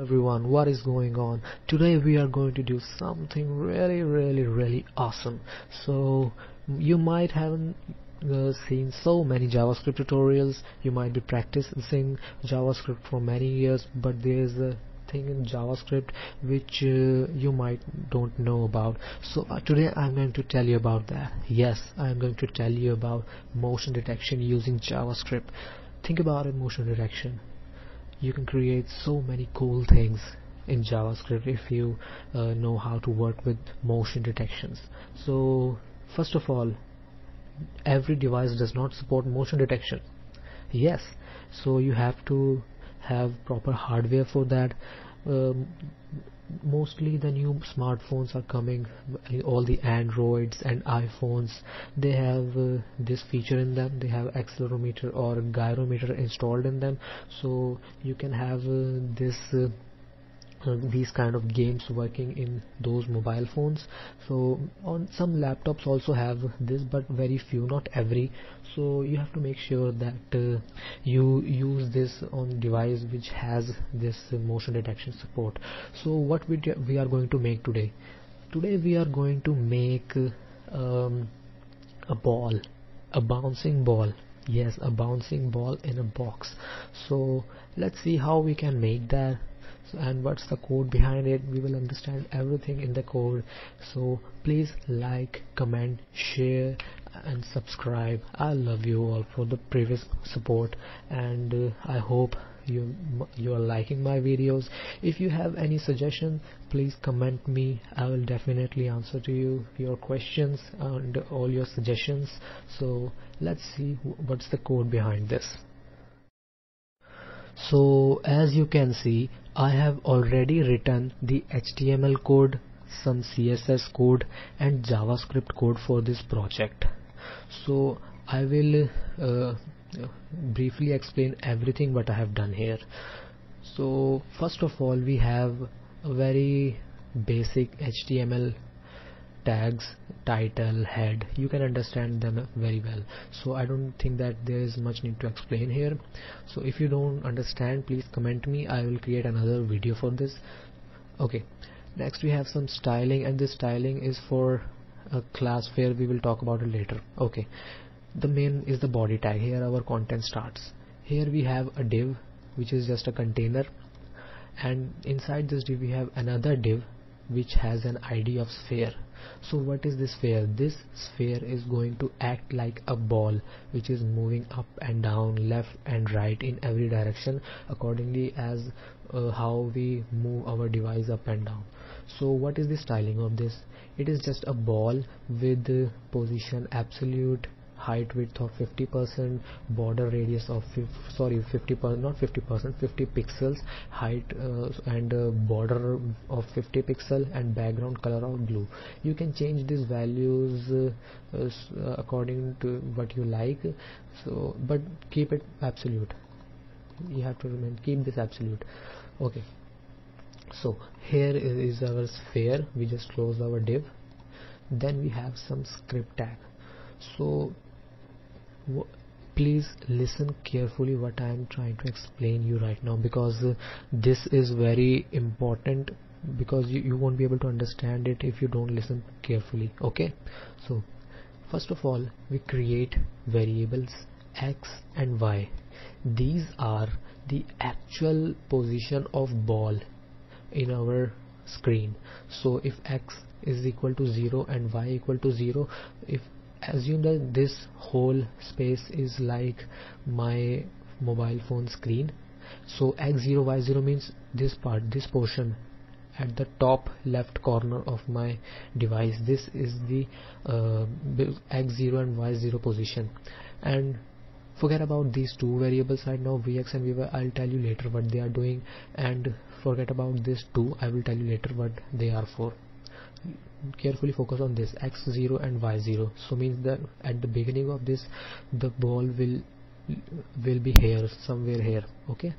everyone what is going on. Today we are going to do something really really really awesome. So you might haven't uh, seen so many javascript tutorials. You might be practicing javascript for many years but there's a thing in javascript which uh, you might don't know about. So uh, today i'm going to tell you about that. Yes i'm going to tell you about motion detection using javascript. Think about it motion detection you can create so many cool things in JavaScript if you uh, know how to work with motion detections. So first of all every device does not support motion detection. Yes. So you have to have proper hardware for that. Um, mostly the new smartphones are coming all the androids and iphones. They have uh, this feature in them. They have accelerometer or gyrometer installed in them. So you can have uh, this uh, these kind of games working in those mobile phones. So on some laptops also have this but very few not every. So you have to make sure that uh, you use this on device which has this motion detection support. So what we, we are going to make today? Today we are going to make um, a ball a bouncing ball. Yes a bouncing ball in a box. So let's see how we can make that and what's the code behind it? We will understand everything in the code. So please like comment share and subscribe. I love you all for the previous support. And uh, i hope you you are liking my videos. If you have any suggestion please comment me. I will definitely answer to you your questions and all your suggestions. So let's see what's the code behind this. So as you can see I have already written the HTML code some CSS code and JavaScript code for this project. So I will uh, briefly explain everything what I have done here. So first of all we have a very basic HTML tags title head you can understand them very well. So I don't think that there is much need to explain here. So if you don't understand please comment me. I will create another video for this. Okay. Next we have some styling and this styling is for a class where we will talk about it later. Okay. The main is the body tag. Here our content starts. Here we have a div which is just a container. And inside this div we have another div which has an id of sphere so what is this sphere? This sphere is going to act like a ball which is moving up and down left and right in every direction accordingly as uh, how we move our device up and down. So what is the styling of this? It is just a ball with position absolute height width of 50% border radius of sorry 50% not 50% 50 pixels height uh, and uh, border of 50 pixel and background color of blue. You can change these values uh, uh, according to what you like. So but keep it absolute. You have to remain keep this absolute. Okay. So here is our sphere. We just close our div. Then we have some script tag. So please listen carefully what I am trying to explain you right now because uh, this is very important because you, you won't be able to understand it if you don't listen carefully okay? So first of all we create variables x and y. These are the actual position of ball in our screen. So if x is equal to 0 and y equal to 0 if assume that this whole space is like my mobile phone screen. So x0 y0 means this part this portion at the top left corner of my device. This is the uh, x0 and y0 position. And forget about these two variables right now vx and vy i'll tell you later what they are doing and forget about this two. I will tell you later what they are for carefully focus on this x0 and y0 so means that at the beginning of this the ball will will be here somewhere here okay?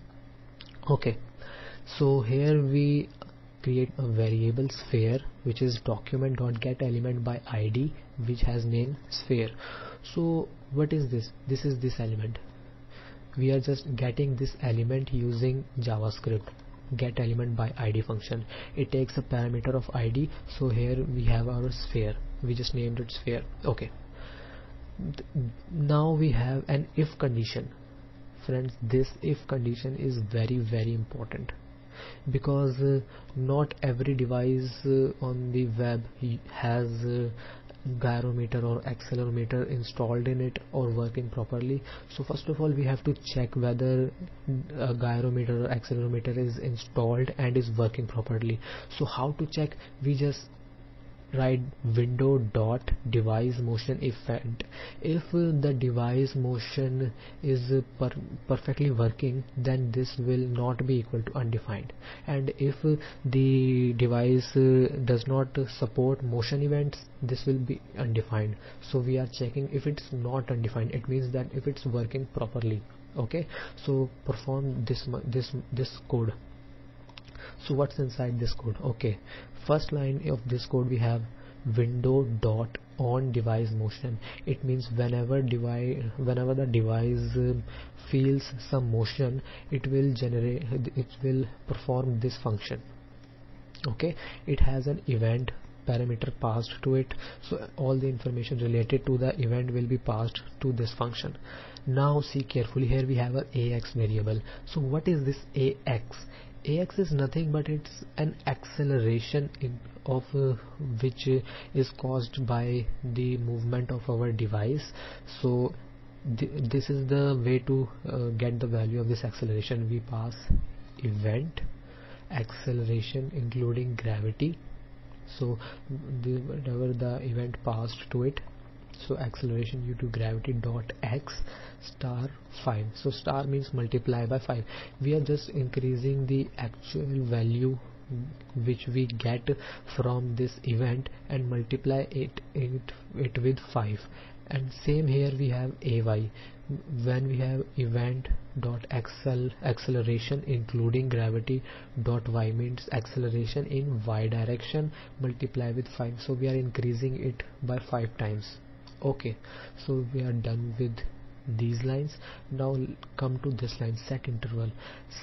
Okay. So here we create a variable sphere which is document dot get element by id which has name sphere. So what is this? This is this element. We are just getting this element using javascript get element by id function. It takes a parameter of id so here we have our sphere. We just named it sphere. Okay. Now we have an if condition. Friends this if condition is very very important. Because uh, not every device uh, on the web has uh, gyrometer or accelerometer installed in it or working properly. So first of all we have to check whether a gyrometer or accelerometer is installed and is working properly. So how to check? We just write window dot device motion event if the device motion is per perfectly working then this will not be equal to undefined. And if the device does not support motion events this will be undefined. So we are checking if it's not undefined. It means that if it's working properly okay? So perform this this this code so what's inside this code? Okay. First line of this code we have window dot on device motion. It means whenever device whenever the device uh, feels some motion it will generate it will perform this function. Okay. It has an event parameter passed to it. So all the information related to the event will be passed to this function. Now see carefully. Here we have a ax variable. So what is this ax ax is nothing but it's an acceleration of uh, which is caused by the movement of our device. So th this is the way to uh, get the value of this acceleration. We pass event acceleration including gravity. So the, whatever the event passed to it so acceleration due to gravity dot x star 5 so star means multiply by 5 we are just increasing the actual value which we get from this event and multiply it, it, it with 5 and same here we have ay when we have event dot accel acceleration including gravity dot y means acceleration in y direction multiply with 5 so we are increasing it by 5 times okay. So we are done with these lines. Now come to this line set interval.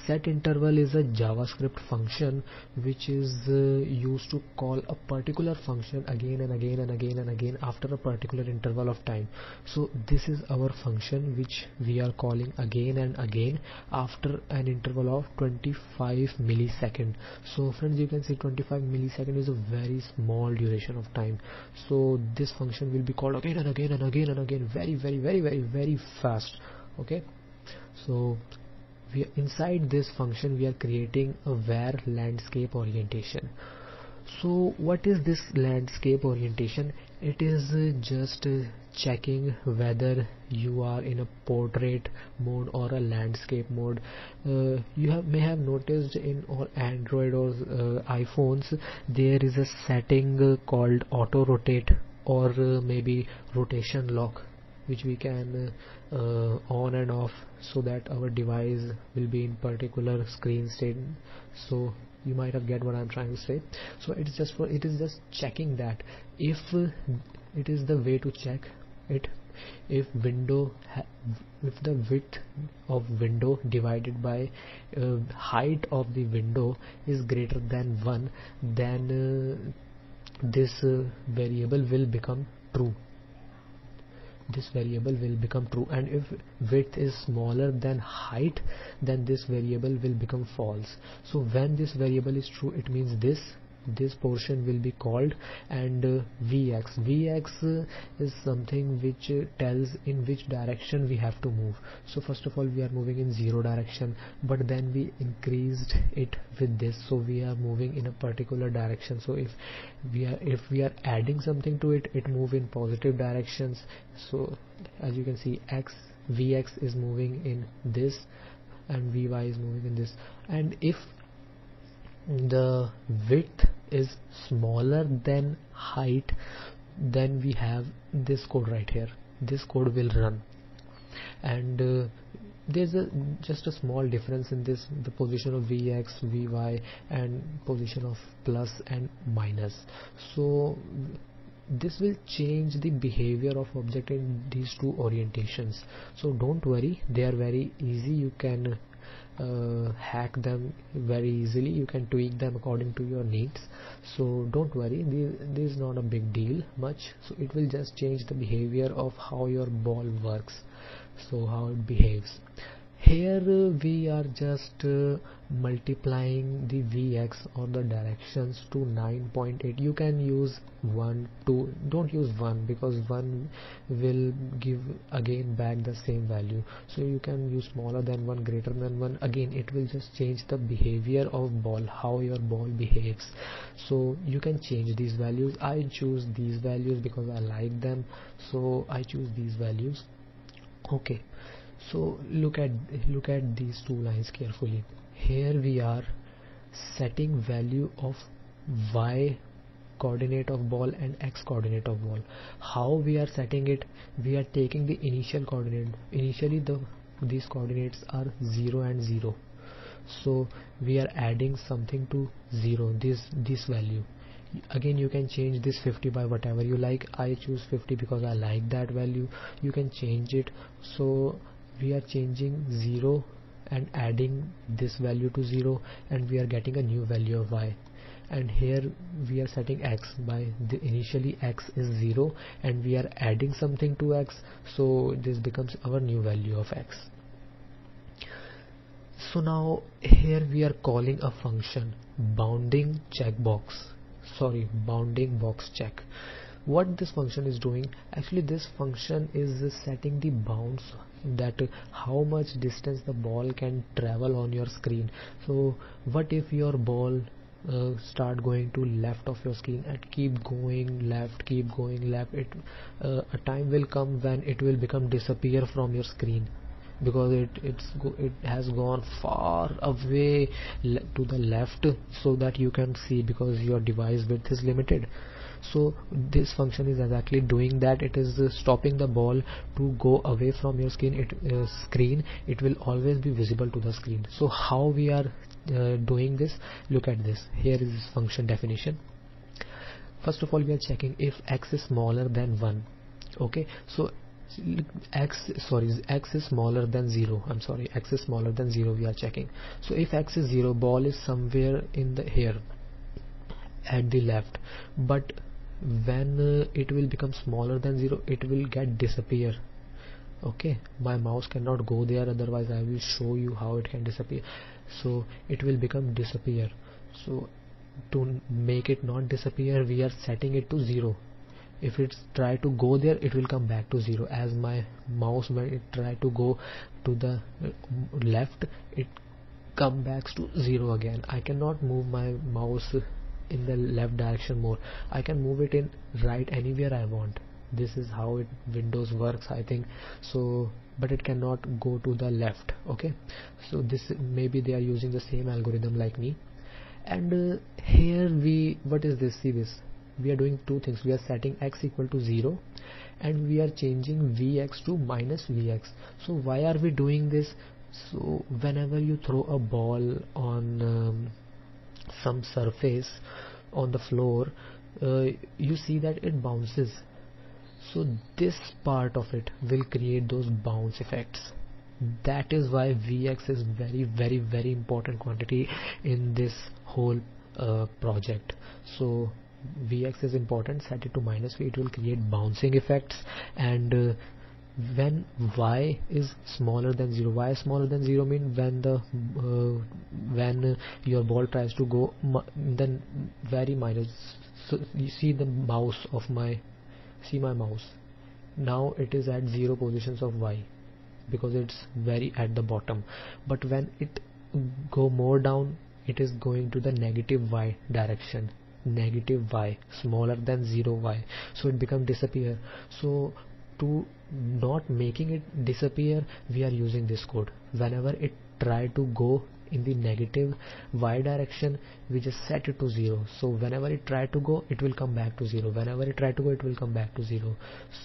Set interval is a javascript function which is uh, used to call a particular function again and again and again and again after a particular interval of time. So this is our function which we are calling again and again after an interval of 25 millisecond so friends you can see 25 millisecond is a very small duration of time. So this function will be called again and again and again and again. Very very very very very fast. Okay? So we inside this function we are creating a var landscape orientation. So what is this landscape orientation? It is uh, just uh, checking whether you are in a portrait mode or a landscape mode. Uh, you have may have noticed in all android or uh, iphones there is a setting uh, called auto rotate or uh, maybe rotation lock which we can uh, on and off so that our device will be in particular screen state. So you might have get what I'm trying to say. So it's just for it is just checking that if it is the way to check it if window if the width of window divided by uh, height of the window is greater than 1 then uh, this uh, variable will become true this variable will become true. And if width is smaller than height then this variable will become false. So when this variable is true it means this this portion will be called and uh, vx vx uh, is something which uh, tells in which direction we have to move. So first of all we are moving in zero direction but then we increased it with this. So we are moving in a particular direction. So if we are if we are adding something to it it move in positive directions. So as you can see x vx is moving in this and vy is moving in this. And if the width is smaller than height then we have this code right here. This code will run. And uh, there's a just a small difference in this the position of vx vy and position of plus and minus. So this will change the behavior of object in these two orientations. So don't worry. They are very easy. You can uh, hack them very easily. You can tweak them according to your needs. So don't worry this, this is not a big deal much. So it will just change the behavior of how your ball works. So how it behaves here we are just uh, multiplying the vx or the directions to 9.8 you can use 1 2 don't use 1 because 1 will give again back the same value. So you can use smaller than 1 greater than 1 again it will just change the behavior of ball how your ball behaves. So you can change these values. I choose these values because i like them. So i choose these values. Okay so look at look at these two lines carefully. Here we are setting value of y coordinate of ball and x coordinate of ball. How we are setting it? We are taking the initial coordinate. Initially the these coordinates are 0 and 0 so we are adding something to 0 this this value. Again you can change this 50 by whatever you like. I choose 50 because I like that value. You can change it. So we are changing 0 and adding this value to 0 and we are getting a new value of y. And here we are setting x by the initially x is 0 and we are adding something to x so this becomes our new value of x. So now here we are calling a function bounding checkbox. Sorry bounding box check. What this function is doing actually this function is setting the bounds that how much distance the ball can travel on your screen. So what if your ball uh, start going to left of your screen and keep going left keep going left? It uh, a time will come when it will become disappear from your screen because it it's it has gone far away to the left so that you can see because your device width is limited so this function is exactly doing that. It is uh, stopping the ball to go away from your screen it uh, screen it will always be visible to the screen. So how we are uh, doing this? Look at this. Here is this function definition. First of all we are checking if x is smaller than 1 okay? So x sorry x is smaller than 0 i'm sorry. X is smaller than 0 we are checking. So if x is 0 ball is somewhere in the here at the left. But when uh, it will become smaller than 0 it will get disappear. Okay? My mouse cannot go there otherwise I will show you how it can disappear. So it will become disappear. So to make it not disappear we are setting it to 0 if it's try to go there it will come back to 0 as my mouse when it try to go to the uh, left it come back to 0 again. I cannot move my mouse in the left direction more. I can move it in right anywhere I want. This is how it Windows works I think. So but it cannot go to the left okay? So this maybe they are using the same algorithm like me. And uh, here we what is this? See this. We are doing two things. We are setting x equal to 0 and we are changing vx to minus vx. So why are we doing this? So whenever you throw a ball on um, some surface on the floor uh, you see that it bounces. So this part of it will create those bounce effects. That is why Vx is very very very important quantity in this whole uh, project. So Vx is important set it to minus V it will create bouncing effects and uh, when y is smaller than 0 y smaller than 0 mean when the uh, when your ball tries to go then very minus. So you see the mouse of my see my mouse. Now it is at 0 positions of y because it's very at the bottom. But when it go more down it is going to the negative y direction. Negative y smaller than 0 y. So it become disappear. So to not making it disappear we are using this code. Whenever it try to go in the negative y direction we just set it to 0 so whenever it try to go it will come back to 0 whenever it try to go it will come back to 0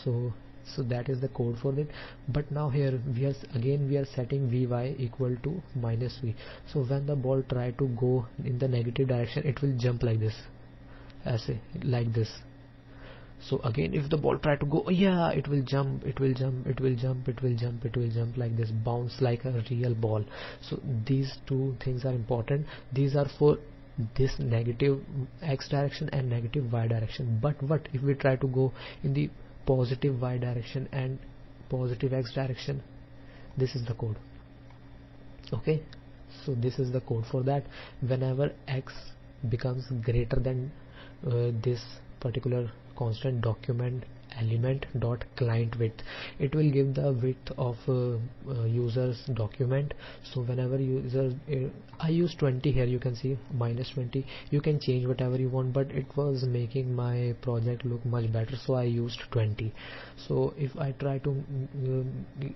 so so that is the code for it. But now here we are again we are setting vy equal to minus v. So when the ball try to go in the negative direction it will jump like this like this so again if the ball try to go yeah it will jump it will jump it will jump it will jump it will jump like this bounce like a real ball. So these two things are important. These are for this negative x direction and negative y direction. But what if we try to go in the positive y direction and positive x direction? This is the code. Okay? So this is the code for that. Whenever x becomes greater than uh, this particular constant document element dot client width. It will give the width of uh, uh, users document. So whenever user uh, I use 20 here you can see minus 20 you can change whatever you want but it was making my project look much better so I used 20 so if I try to uh,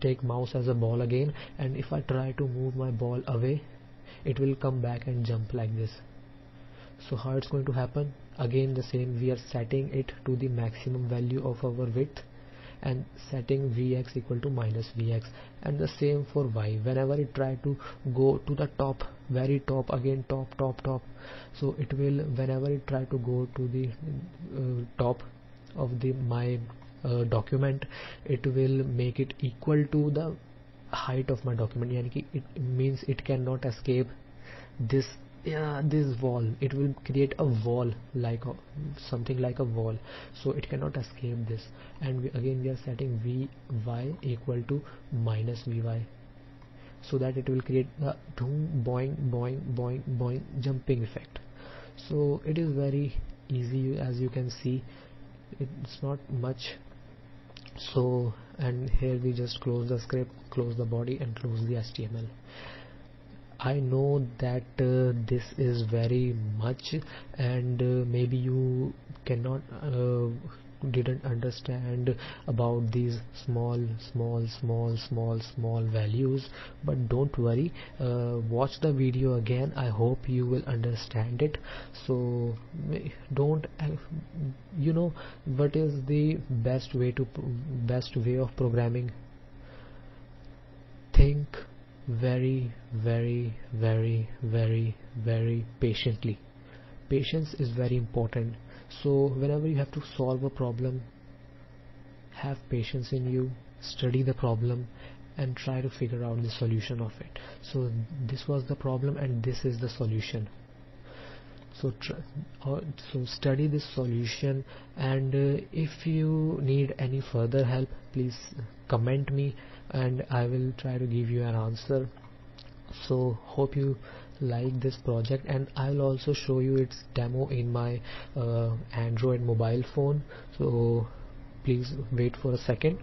take mouse as a ball again and if I try to move my ball away it will come back and jump like this. So how it's going to happen again the same we are setting it to the maximum value of our width and setting vx equal to minus vx. And the same for y. Whenever it try to go to the top very top again top top top. So it will whenever it try to go to the uh, top of the my uh, document it will make it equal to the height of my document. Yani it means it cannot escape this yeah, this wall it will create a wall like a, something like a wall. So it cannot escape this. And we, again we are setting vy equal to minus vy so that it will create the boing boing boing boing jumping effect. So it is very easy as you can see. It's not much. So and here we just close the script close the body and close the HTML I know that uh, this is very much and uh, maybe you cannot uh, didn't understand about these small small small small small values. But don't worry uh, watch the video again. I hope you will understand it. So don't uh, you know what is the best way to best way of programming? Think very very very very very patiently. Patience is very important. So whenever you have to solve a problem have patience in you study the problem and try to figure out the solution of it. So this was the problem and this is the solution so uh, so study this solution and uh, if you need any further help please comment me and I will try to give you an answer. So hope you like this project and I'll also show you its demo in my uh, Android mobile phone. So please wait for a second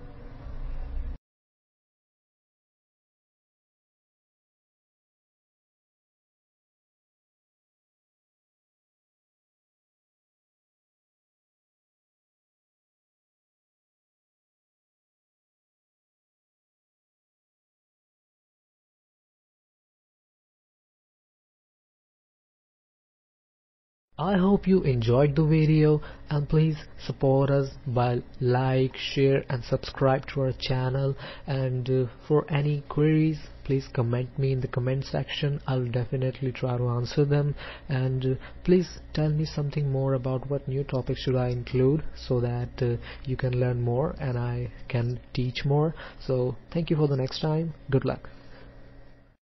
I hope you enjoyed the video and please support us by like, share and subscribe to our channel. And uh, for any queries please comment me in the comment section. I'll definitely try to answer them. And uh, please tell me something more about what new topics should I include so that uh, you can learn more and I can teach more. So thank you for the next time. Good luck